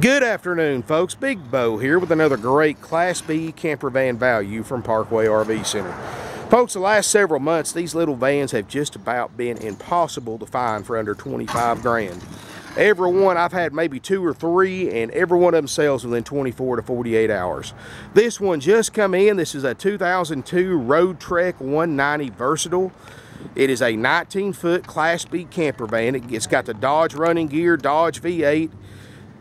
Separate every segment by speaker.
Speaker 1: Good afternoon, folks. Big Bo here with another great Class B camper van value from Parkway RV Center. Folks, the last several months, these little vans have just about been impossible to find for under 25 grand. Every one, I've had maybe two or three, and every one of them sells within 24 to 48 hours. This one just come in. This is a 2002 Road Trek 190 Versatile. It is a 19-foot Class B camper van. It's got the Dodge running gear, Dodge V8,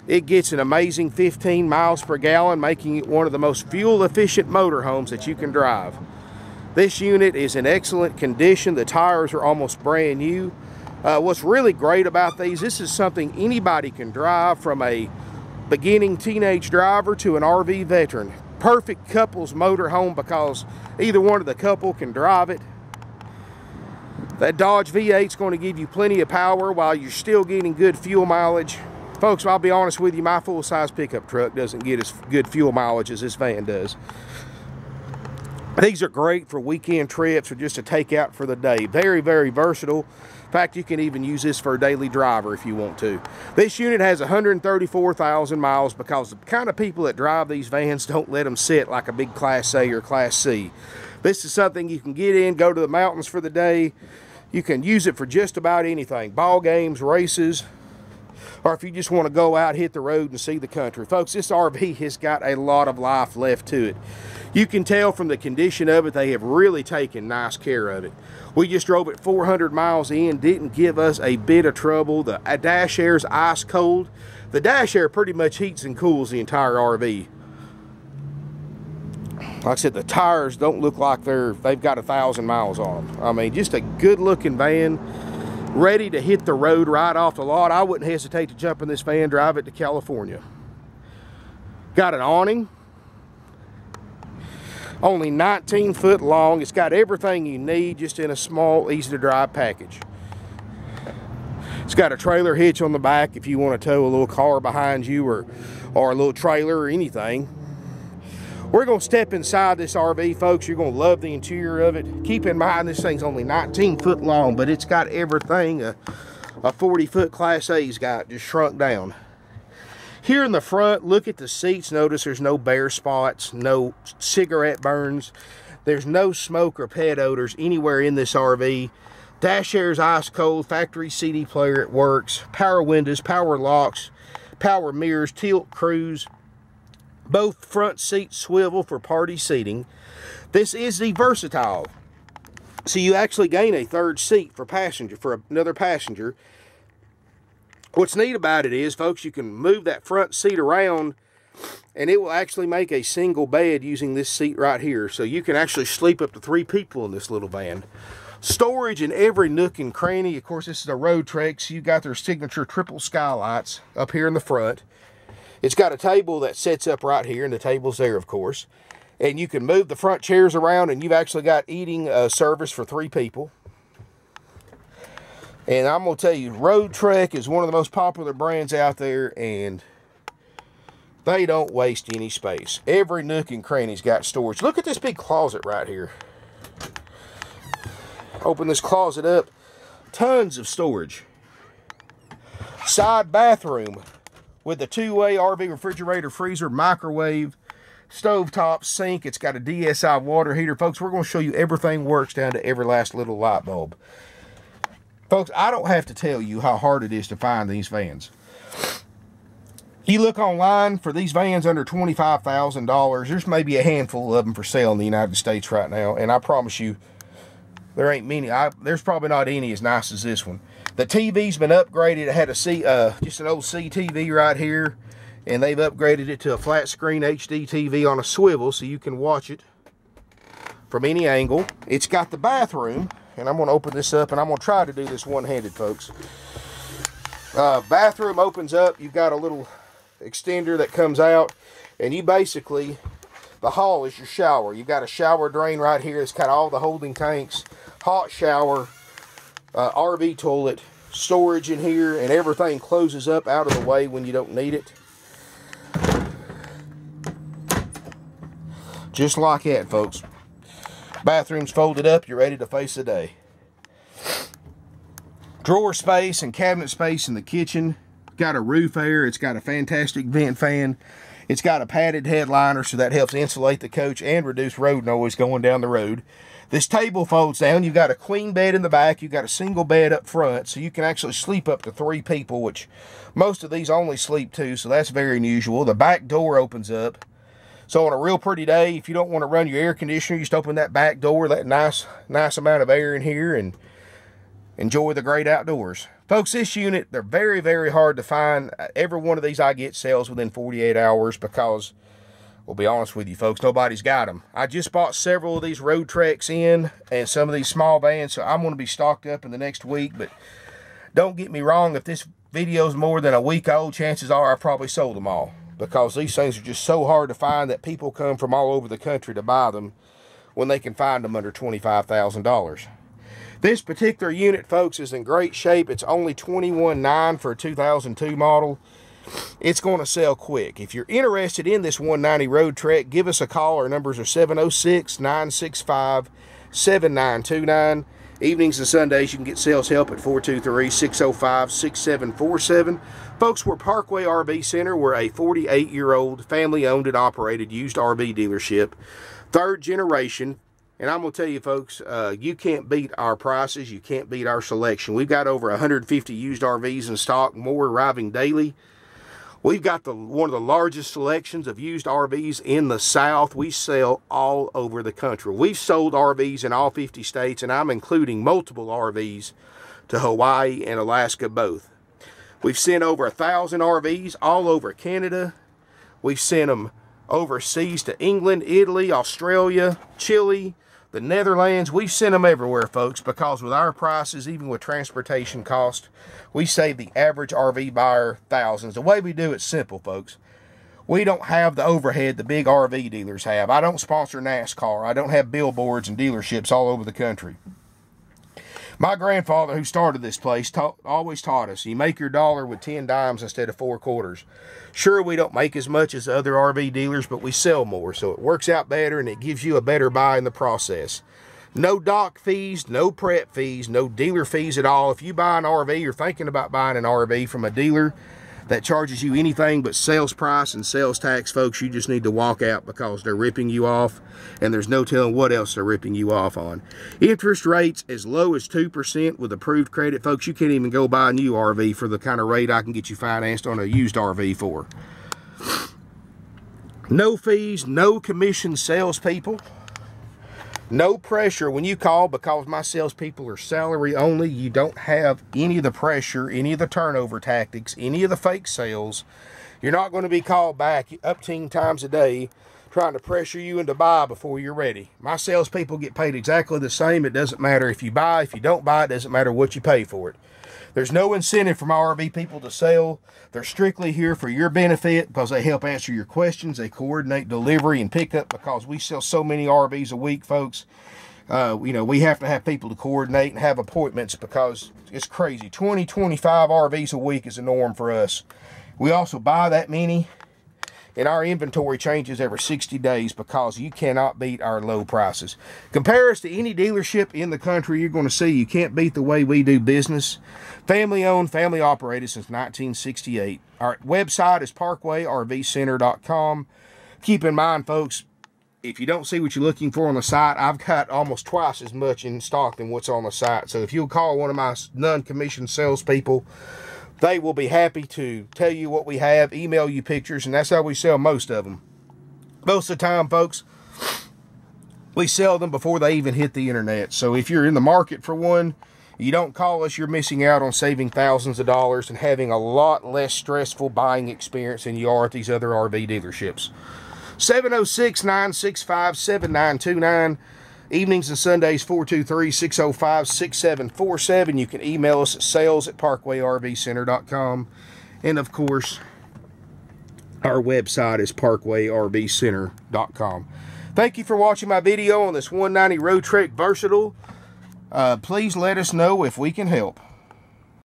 Speaker 1: it gets an amazing 15 miles per gallon, making it one of the most fuel efficient motorhomes that you can drive. This unit is in excellent condition. The tires are almost brand new. Uh, what's really great about these, this is something anybody can drive from a beginning teenage driver to an RV veteran. Perfect couples motorhome because either one of the couple can drive it. That Dodge V8 is going to give you plenty of power while you're still getting good fuel mileage. Folks, I'll be honest with you, my full-size pickup truck doesn't get as good fuel mileage as this van does. These are great for weekend trips or just to take out for the day. Very, very versatile. In fact, you can even use this for a daily driver if you want to. This unit has 134,000 miles because the kind of people that drive these vans don't let them sit like a big Class A or Class C. This is something you can get in, go to the mountains for the day. You can use it for just about anything. Ball games, races, or if you just want to go out, hit the road, and see the country. Folks, this RV has got a lot of life left to it. You can tell from the condition of it, they have really taken nice care of it. We just drove it 400 miles in, didn't give us a bit of trouble. The uh, dash air is ice cold. The dash air pretty much heats and cools the entire RV. Like I said, the tires don't look like they're they've got a thousand miles on them. I mean, just a good looking van ready to hit the road right off the lot, I wouldn't hesitate to jump in this van, drive it to California. Got an awning. Only 19 foot long. It's got everything you need just in a small, easy to drive package. It's got a trailer hitch on the back if you want to tow a little car behind you or, or a little trailer or anything. We're going to step inside this RV, folks. You're going to love the interior of it. Keep in mind, this thing's only 19 foot long, but it's got everything a, a 40 foot Class A's got, just shrunk down. Here in the front, look at the seats. Notice there's no bare spots, no cigarette burns. There's no smoke or pet odors anywhere in this RV. Dash air is ice cold, factory CD player, it works. Power windows, power locks, power mirrors, tilt cruise, both front seats swivel for party seating. This is the versatile. So you actually gain a third seat for passenger, for another passenger. What's neat about it is, folks, you can move that front seat around and it will actually make a single bed using this seat right here. So you can actually sleep up to three people in this little van. Storage in every nook and cranny. Of course, this is a road trek, so you got their signature triple skylights up here in the front. It's got a table that sets up right here, and the table's there, of course. And you can move the front chairs around, and you've actually got eating uh, service for three people. And I'm going to tell you, Road Trek is one of the most popular brands out there, and they don't waste any space. Every nook and cranny's got storage. Look at this big closet right here. Open this closet up. Tons of storage. Side bathroom with a two-way RV refrigerator, freezer, microwave, stovetop, sink. It's got a DSI water heater. Folks, we're going to show you everything works down to every last little light bulb. Folks, I don't have to tell you how hard it is to find these vans. You look online for these vans under $25,000, there's maybe a handful of them for sale in the United States right now, and I promise you, there ain't many. I, there's probably not any as nice as this one. The TV's been upgraded. It had a C, uh, just an old CTV right here, and they've upgraded it to a flat screen HD TV on a swivel so you can watch it from any angle. It's got the bathroom, and I'm going to open this up, and I'm going to try to do this one-handed, folks. Uh, bathroom opens up. You've got a little extender that comes out, and you basically, the hall is your shower. You've got a shower drain right here. It's got all the holding tanks, hot shower, uh, RV toilet, storage in here, and everything closes up out of the way when you don't need it. Just like that, folks. Bathroom's folded up, you're ready to face the day. Drawer space and cabinet space in the kitchen. got a roof air. It's got a fantastic vent fan. It's got a padded headliner, so that helps insulate the coach and reduce road noise going down the road. This table folds down. You've got a queen bed in the back. You've got a single bed up front, so you can actually sleep up to three people, which most of these only sleep two, so that's very unusual. The back door opens up. So on a real pretty day, if you don't want to run your air conditioner, you just open that back door, that nice, nice amount of air in here, and enjoy the great outdoors. Folks, this unit, they're very, very hard to find. Every one of these I get sells within 48 hours because, we'll be honest with you folks, nobody's got them. I just bought several of these Road Treks in and some of these small vans, so I'm going to be stocked up in the next week. But don't get me wrong, if this video is more than a week old, chances are I probably sold them all because these things are just so hard to find that people come from all over the country to buy them when they can find them under $25,000. This particular unit, folks, is in great shape. It's only 21.9 for a 2002 model. It's going to sell quick. If you're interested in this 190 Road Trek, give us a call. Our numbers are 706-965-7929. Evenings and Sundays, you can get sales help at 423-605-6747. Folks, we're Parkway RV Center. We're a 48-year-old family-owned and operated used RV dealership. Third generation, and I'm going to tell you, folks, uh, you can't beat our prices. You can't beat our selection. We've got over 150 used RVs in stock, more arriving daily. We've got the one of the largest selections of used RVs in the South. We sell all over the country. We've sold RVs in all 50 states, and I'm including multiple RVs to Hawaii and Alaska both. We've sent over a thousand RVs all over Canada. We've sent them overseas to England, Italy, Australia, Chile, the Netherlands, we've sent them everywhere, folks, because with our prices, even with transportation cost, we save the average RV buyer thousands. The way we do it's simple, folks. We don't have the overhead the big RV dealers have. I don't sponsor NASCAR. I don't have billboards and dealerships all over the country. My grandfather, who started this place, taught, always taught us you make your dollar with 10 dimes instead of four quarters. Sure, we don't make as much as other RV dealers, but we sell more, so it works out better and it gives you a better buy in the process. No doc fees, no prep fees, no dealer fees at all. If you buy an RV, you're thinking about buying an RV from a dealer, that charges you anything but sales price and sales tax, folks, you just need to walk out because they're ripping you off and there's no telling what else they're ripping you off on. Interest rates as low as 2% with approved credit, folks, you can't even go buy a new RV for the kind of rate I can get you financed on a used RV for. No fees, no commission salespeople. No pressure when you call because my salespeople are salary only. You don't have any of the pressure, any of the turnover tactics, any of the fake sales. You're not going to be called back up 10 times a day trying to pressure you into buy before you're ready. My salespeople get paid exactly the same. It doesn't matter if you buy, if you don't buy, it doesn't matter what you pay for it. There's no incentive for RV people to sell. They're strictly here for your benefit because they help answer your questions. They coordinate delivery and pickup because we sell so many RVs a week, folks. Uh, you know, we have to have people to coordinate and have appointments because it's crazy. 20, 25 RVs a week is a norm for us. We also buy that many and our inventory changes every 60 days because you cannot beat our low prices. Compare us to any dealership in the country, you're going to see you can't beat the way we do business. Family owned, family operated since 1968. Our website is parkwayrvcenter.com. Keep in mind, folks, if you don't see what you're looking for on the site, I've got almost twice as much in stock than what's on the site. So if you'll call one of my non-commissioned salespeople, they will be happy to tell you what we have, email you pictures, and that's how we sell most of them. Most of the time, folks, we sell them before they even hit the internet. So if you're in the market for one, you don't call us, you're missing out on saving thousands of dollars and having a lot less stressful buying experience than you are at these other RV dealerships. 706 965 7929 Evenings and Sundays, 423-605-6747. You can email us at sales at parkwayrvcenter.com. And, of course, our website is parkwayrvcenter.com. Thank you for watching my video on this 190 Road Trek Versatile. Uh, please let us know if we can help.